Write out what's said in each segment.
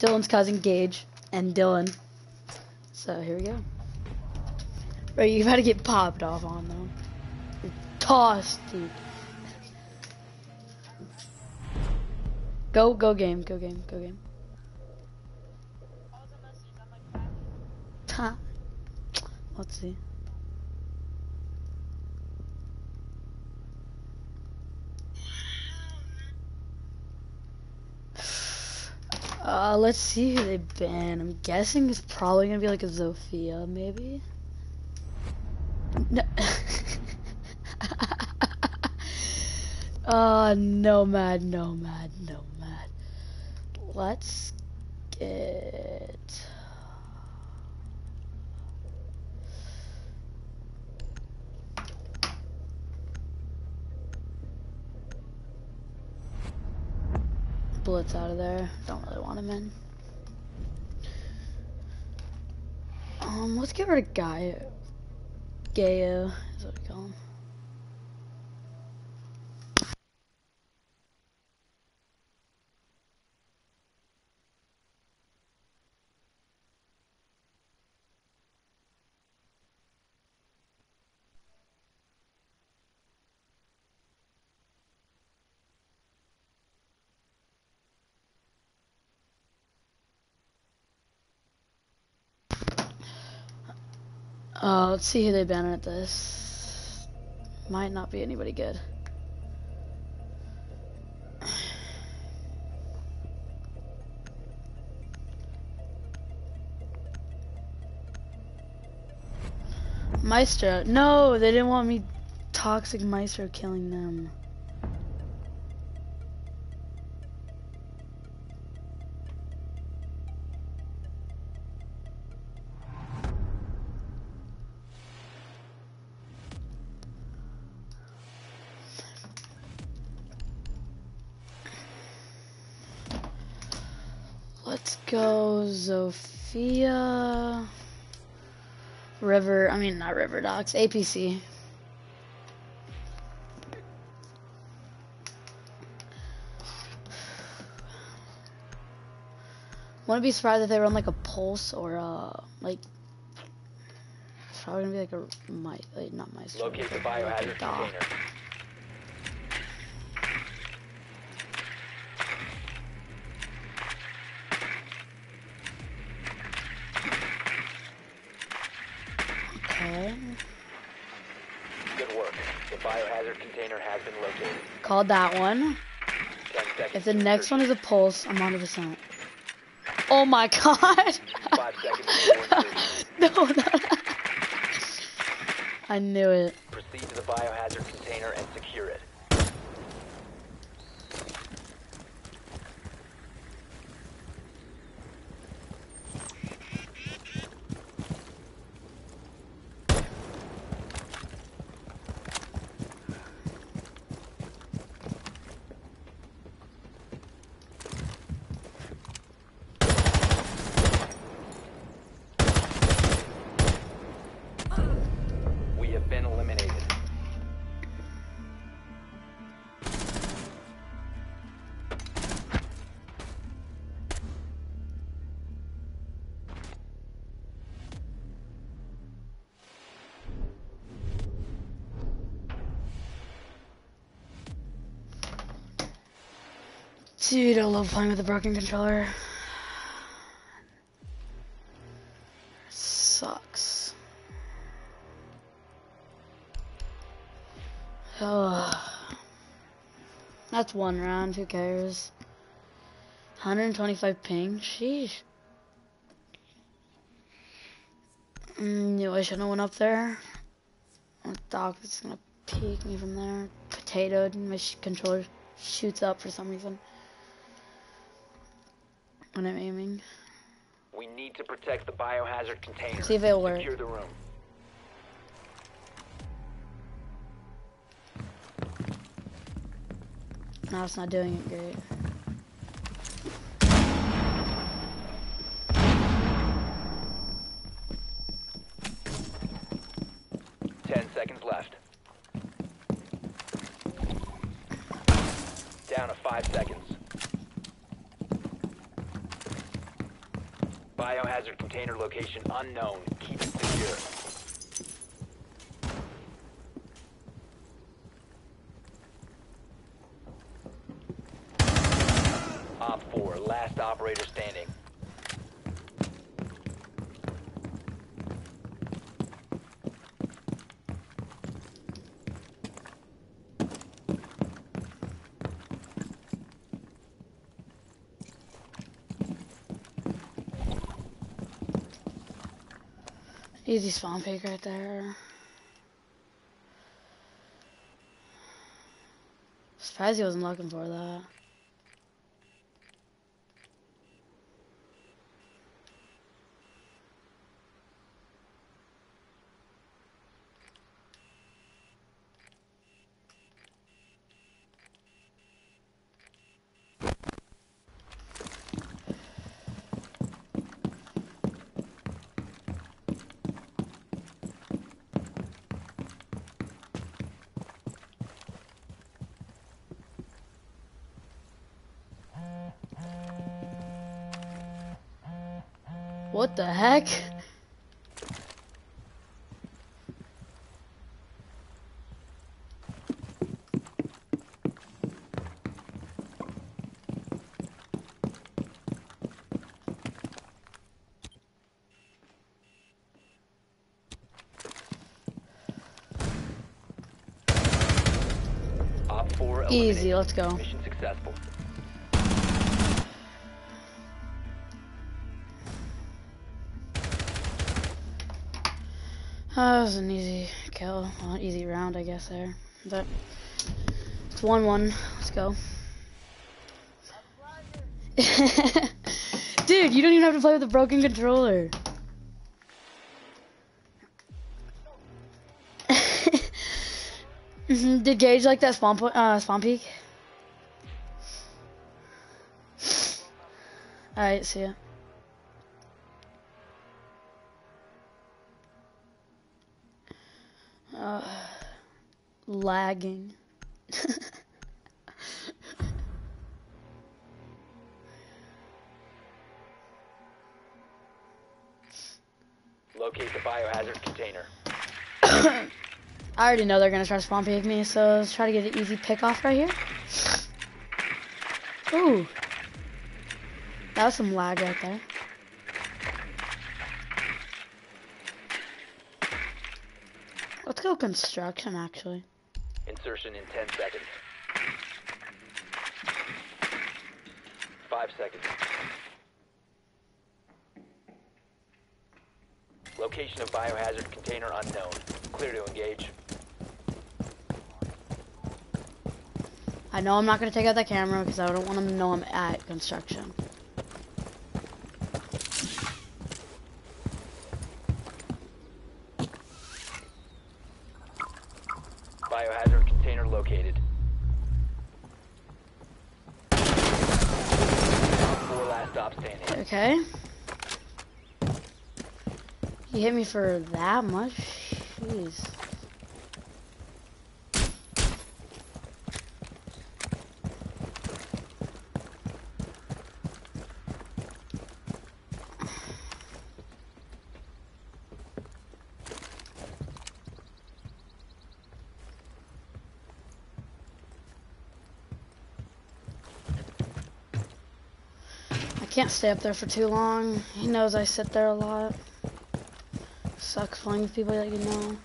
Dylan's cousin Gage and Dylan. So here we go. Bro, you gotta get popped off on. You're tossed, dude. Go, go game, go game, go game. Ha. Let's see. Uh, let's see who they've been. I'm guessing it's probably gonna be like a Zofia, maybe. No. uh, nomad, nomad, nomad. Let's get. Blitz out of there. Don't really want him in. Um, let's get rid of Guy. Gaio is what we call him. Uh, let's see who they ban at this. Might not be anybody good. Maestro. No, they didn't want me toxic Maestro killing them. Zofia. River, I mean not River Docks, APC. Wouldn't be surprised if they run like a pulse or uh like it's probably gonna be like a my like, not my Locate the biohazard container. Okay. Good work. The biohazard container has been located. Called that one. If the next one is a pulse, I'm 100%. Oh my god! Five seconds before insertion. no, no. I knew it. Proceed to the biohazard Dude, I love playing with a broken controller. Sucks. Ugh. That's one round, who cares? 125 ping? Sheesh. Knew I shouldn't have went up there. I thought it's gonna peek me from there. Potatoed, and my controller shoots up for some reason. When I'm aiming. We need to protect the biohazard container. See if it'll work. Secure the room. No, it's not doing it great. Ten seconds left. Down to five seconds. Biohazard container location unknown. Keep it secure. Op 4, last operator standing. Easy spawn peek right there. Surprised he wasn't looking for that. What the heck? Easy, let's go. Mission successful. That was an easy kill, well, an easy round, I guess there. But it's one-one. Let's go. Dude, you don't even have to play with a broken controller. Mhm, Did Gage like that spawn uh, spawn peak? Alright, see ya. Lagging. Locate the biohazard container. I already know they're gonna try to spawn peek me, so let's try to get an easy pick off right here. Ooh. That was some lag right there. Let's go construction actually. Insertion in 10 seconds. 5 seconds. Location of biohazard container unknown. Clear to engage. I know I'm not gonna take out that camera because I don't want them to know I'm at construction. Biohazard container located. Four last stop standing. Okay. You hit me for that much? Jeez. I can't stay up there for too long. He knows I sit there a lot. Sucks playing with people that you know.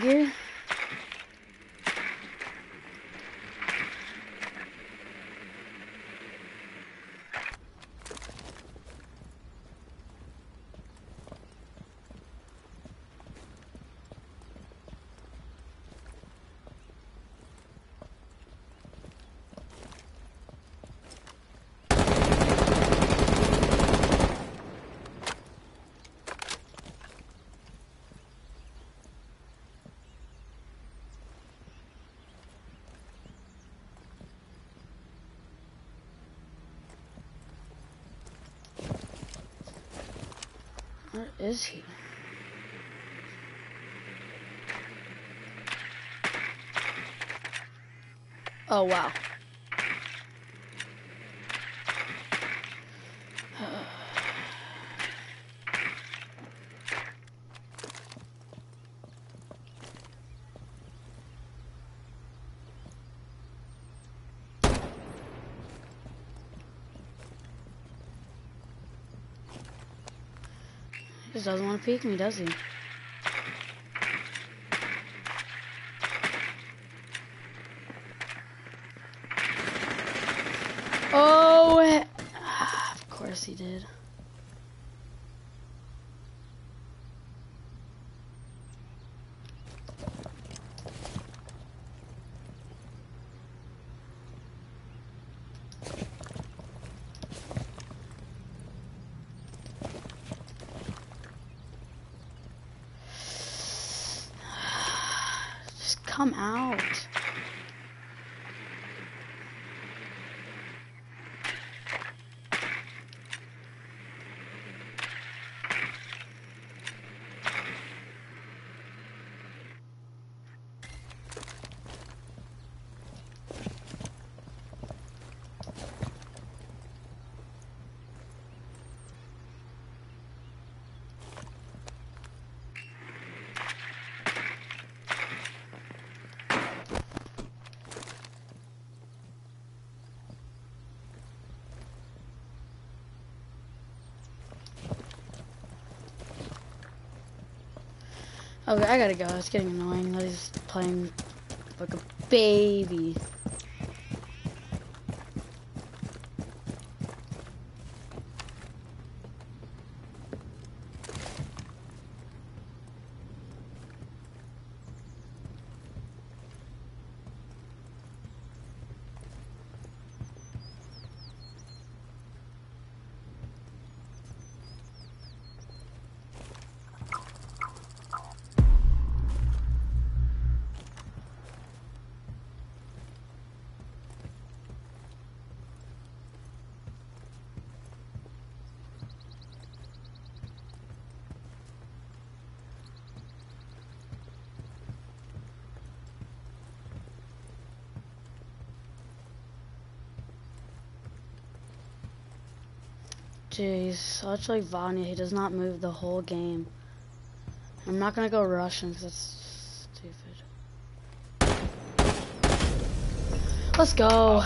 Jaeger? Where is he? Oh, wow. Doesn't want to peek me, does he? Oh, of course he did. Just come out. Okay, I gotta go. It's getting annoying he's playing like a baby. Jeez, such like Vanya, he does not move the whole game. I'm not gonna go Russian because that's stupid. Let's go.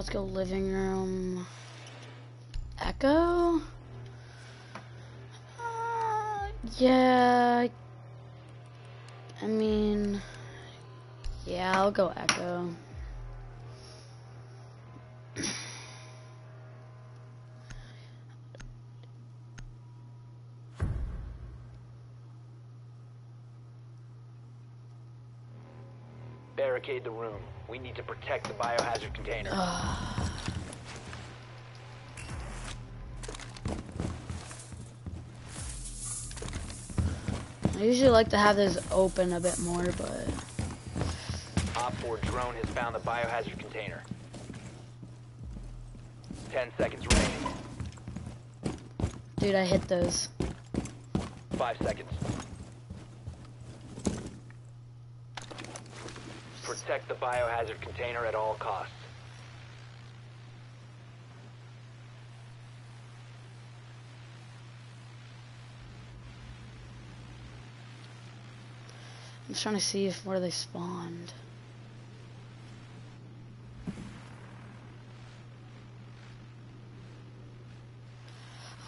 Let's go living room. Echo? Uh, yeah. I mean, yeah, I'll go Echo. Barricade the room. We need to protect the biohazard container. I usually like to have this open a bit more, but Op 4 drone has found the biohazard container. 10 seconds remaining. dude, I hit those. 5 seconds. Protect the biohazard container at all costs. I'm trying to see if where they spawned.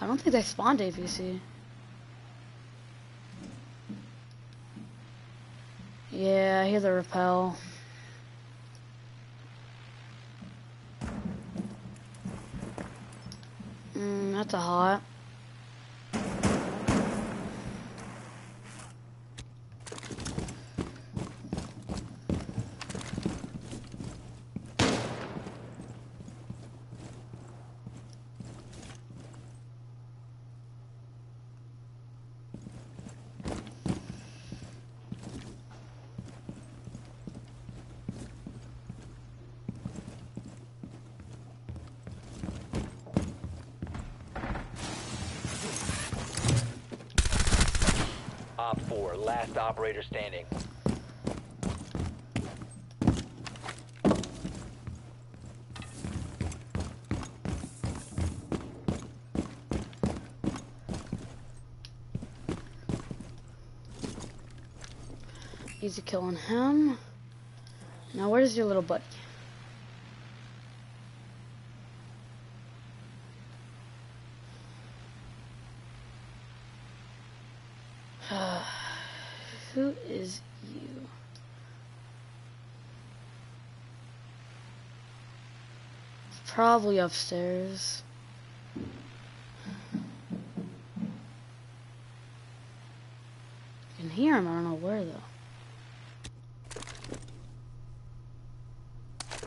I don't think they spawned APC. Yeah, I hear the repel. Mm, that's a hot. 4, last operator standing. Easy kill on him. Now where's your little buddy? Who is you? Probably upstairs. I can hear him, I don't know where though.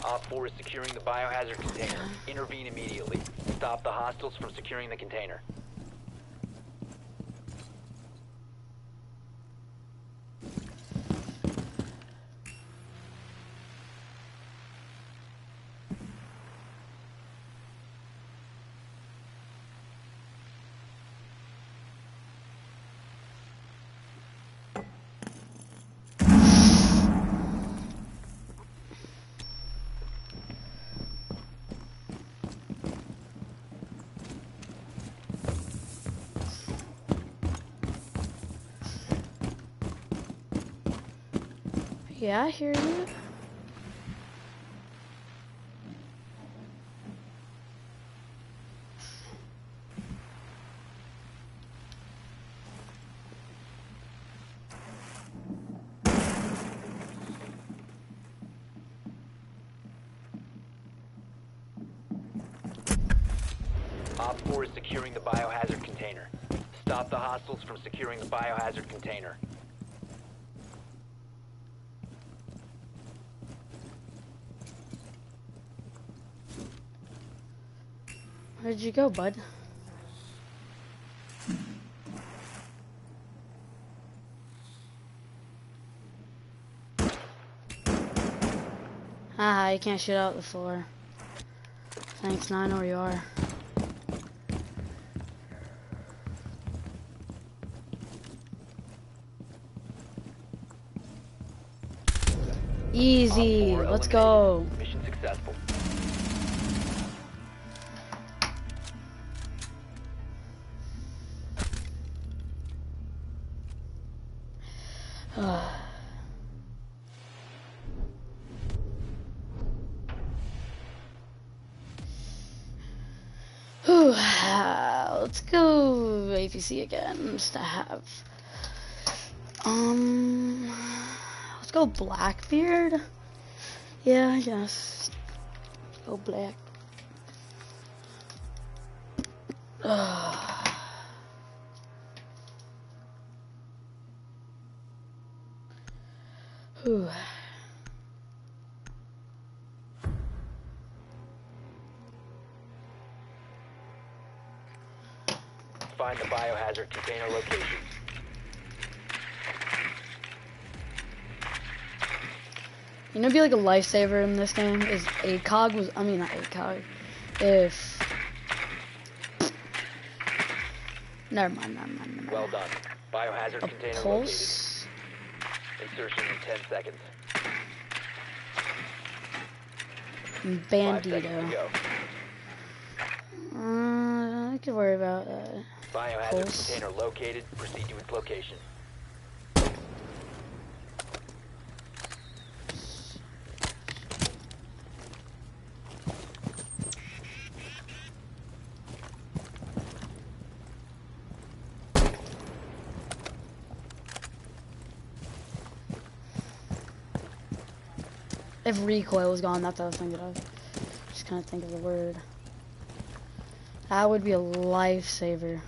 Op 4 is securing the biohazard container. Intervene immediately. Stop the hostiles from securing the container. Yeah, I hear you. Op 4 is securing the biohazard container. Stop the hostiles from securing the biohazard container. Where'd you go, bud? Ah, you can't shoot out the floor. Thanks, now I know where you are. Easy, let's go. let's go APC again to have. Um, let's go Blackbeard. Yeah, I guess. Go Black. Ugh. Whew. Find the biohazard container location. You know, be like a lifesaver in this game is a cog was, I mean, not cog? If. Never mind, never mind, never mind. Well done. Biohazard A container located. Insertion in 10 seconds. Five seconds to Bandito. Uh, I could worry about that. Biohazard container located. Proceed to its location. If recoil was gone, that's what I was thinking of. Just kind of think of the word. That would be a lifesaver.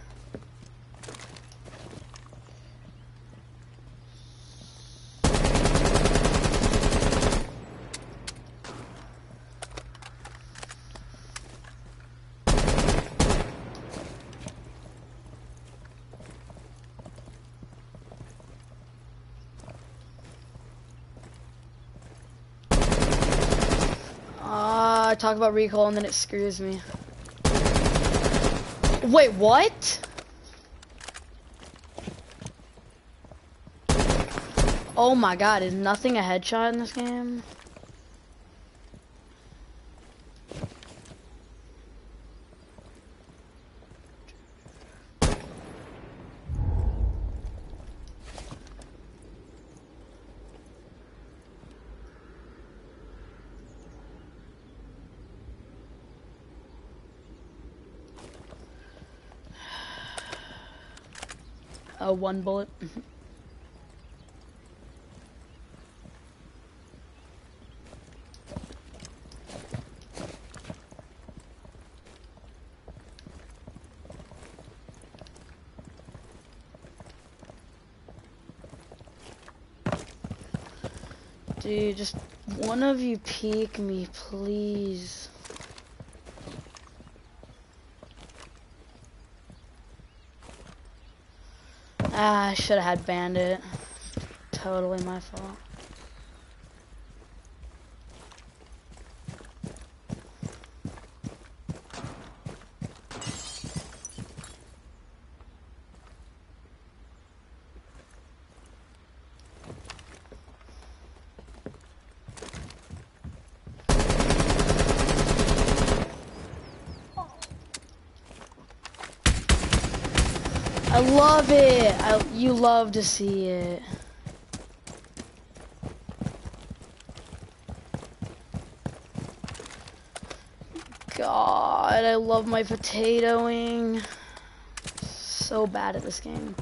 talk about recoil and then it screws me. Wait, what? Oh my god, is nothing a headshot in this game? A one bullet. Dude, just one of you peek me, please. Ah, I should have had bandit. Totally my fault. I love it. I, you love to see it. God, I love my potatoing. So bad at this game.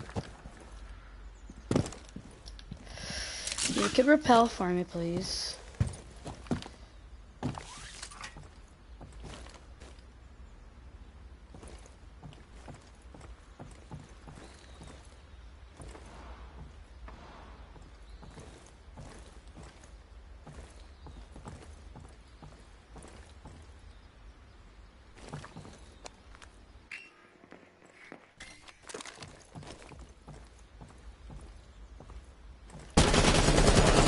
You could repel for me, please.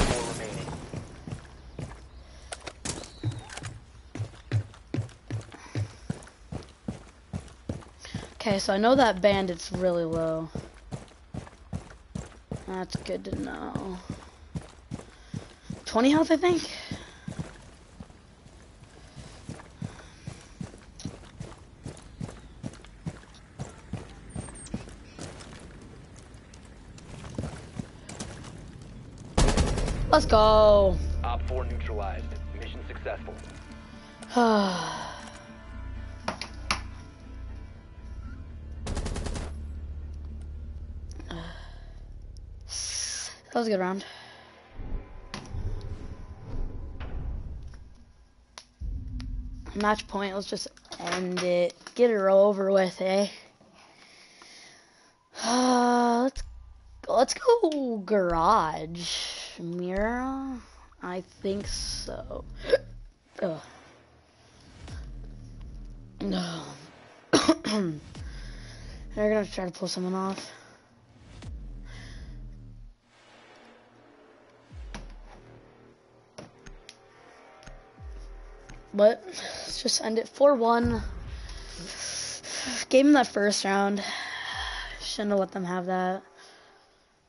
Four remaining. Okay, so I know that bandit's really low. That's good to know. 20 health, I think? Let's go. Op 4 neutralized. Mission successful. That was a good round. Match point, let's just end it. Get her over with, eh? Uh, let's let's go garage. Mira? I think so. Ugh. No. They're gonna try to pull someone off. But let's just end it 4-1. Gave him that first round. Shouldn't have let them have that.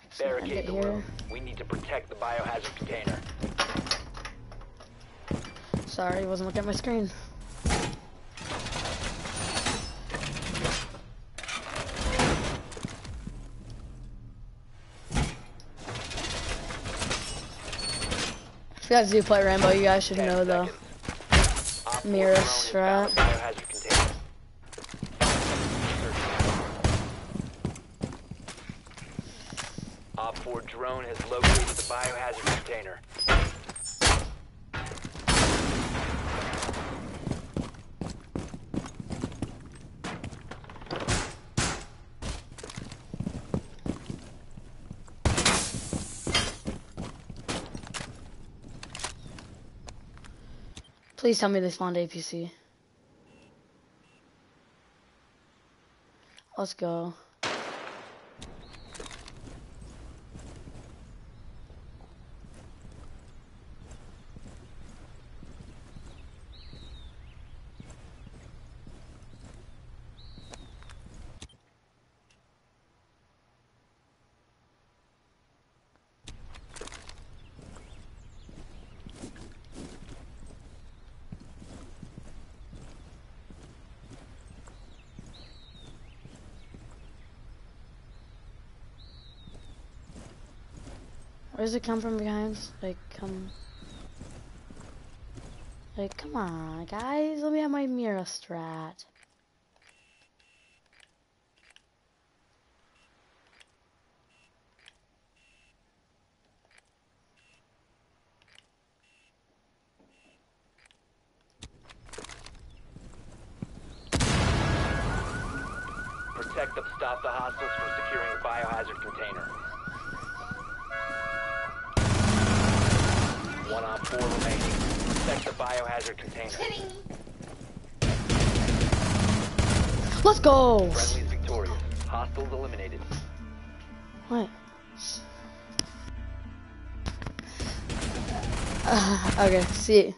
Just gonna end Barricade the here. room. We need to protect the biohazard container. Sorry, wasn't looking at my screen. If you guys do play Rambo, you guys should know though. Seconds. Op 4 Mira drone has found strat. the biohazard container. Op 4 drone has located the biohazard container. Please tell me they spawned APC. Let's go. Where's it come from behind? Like, come. Like, come on, guys. Let me have my Mira strat. See,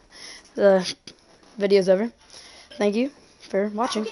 the video's over. Thank you for watching.